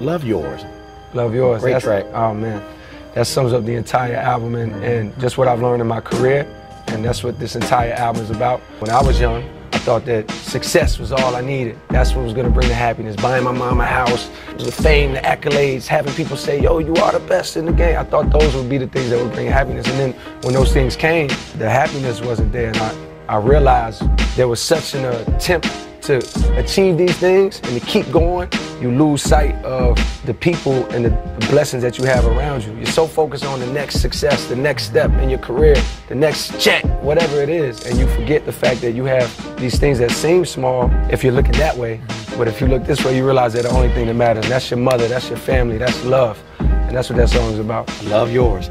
Love Yourz. Love Yourz. Great That's- track. Oh man, that sums up the entire album and, and just what I've learned in my career, and that's what this entire album is about. When I was young, I thought that success was all I needed. That's what was gonna bring the happiness. Buying my mom a house, the fame, the accolades, having people say, "Yo, you are the best in the game." I thought those would be the things that would bring happiness. And then when those things came, the happiness wasn't there, and I, I realized there was such an attempt to achieve these things and to keep going, you lose sight of the people and the blessings that you have around you. You're so focused on the next success, the next step in your career, the next check, whatever it is, and you forget the fact that you have these things that seem small if you're looking that way. But if you look this way, you realize that the only thing that matters, that's your mother, that's your family, that's love. And that's what that song is about. Love Yourz.